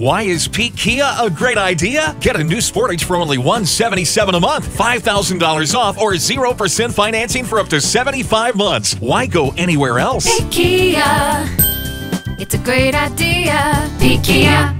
Why is Peak Kia a great idea? Get a new Sportage for only $177 a month, $5,000 off, or 0% financing for up to 75 months. Why go anywhere else? Peak Kia. It's a great idea. Peak Kia.